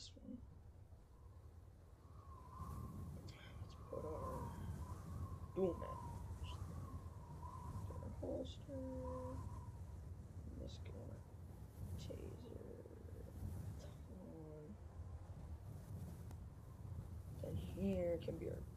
this one. Let's put our dual magnets. Our holster. Taser. Then here can be our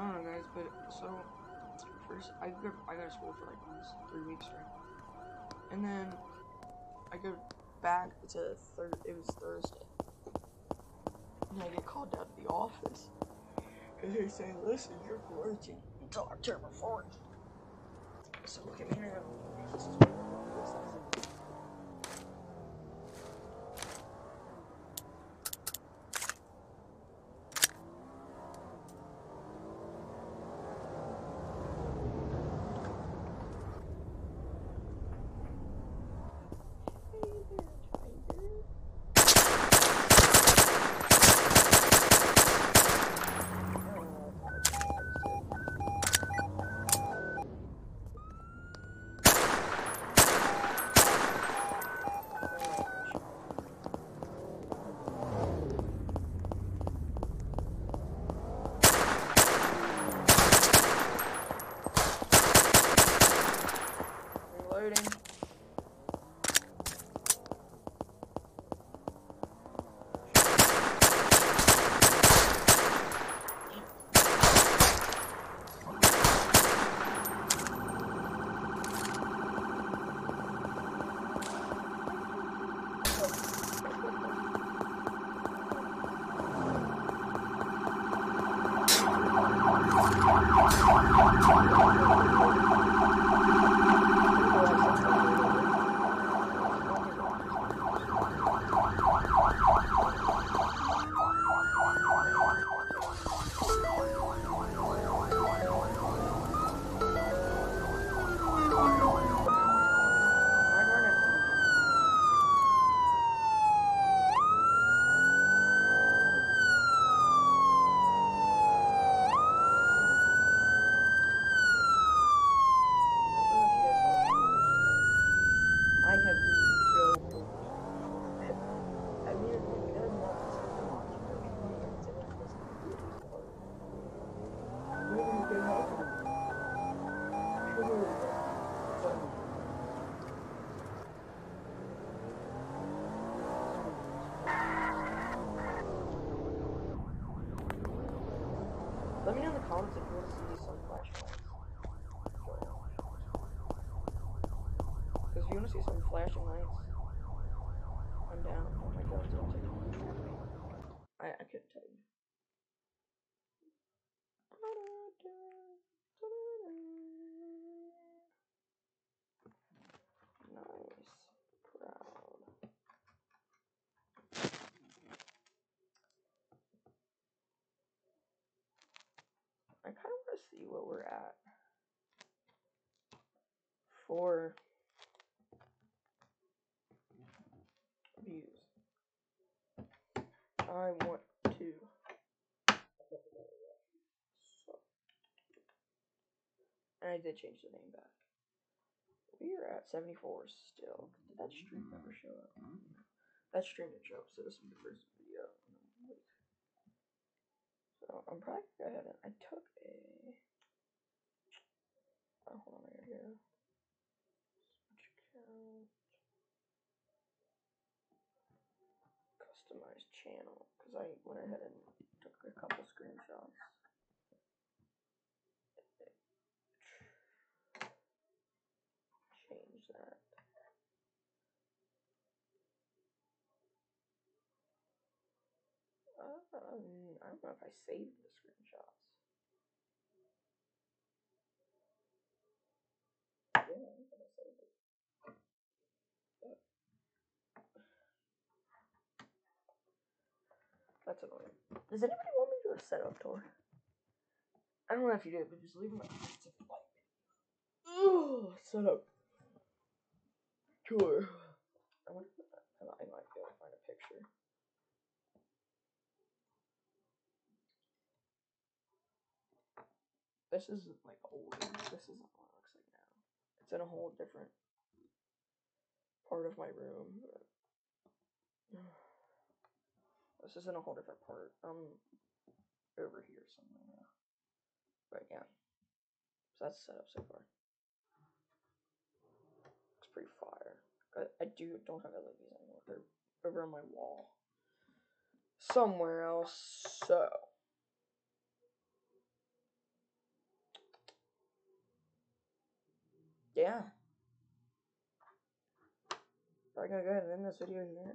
I don't know, guys, but so first I go I go to school for like almost three weeks, right? And then I go back to third. It was Thursday, and I get called down to the office, and they say, "Listen, you're quarantined until October 4th." So look at me now. You want to see some flashing lights, I'm down. Oh my god. I, I couldn't tell you. Nice. Proud. I kind of want to see what we're at for views. I want to. So, and I did change the name back. We are at 74 still. Did that stream never show up? That stream didn't show up, so this be the first video. in a week. So I'm probably gonna go ahead and I took a. Oh, hold on, here. Switch Customize channel, because I went ahead and took a couple screenshots. Change that. Um, I don't know if I saved the screenshots. Yeah, I think I saved it. But- That's annoying. Does anybody want me to do a setup tour? I don't know if you do, but just leave if you like. Ugh, setup tour. I wonder if I might be able to find a picture. This is like old. This isn't what it looks like now. It's in a whole different part of my room. This is in a whole different part. Um, over here somewhere now. But yeah. So that's set up so far. It's pretty fire. I, I do don't have LEDs anymore. They're over on my wall. Somewhere else. So yeah. I'm gonna go ahead and end this video here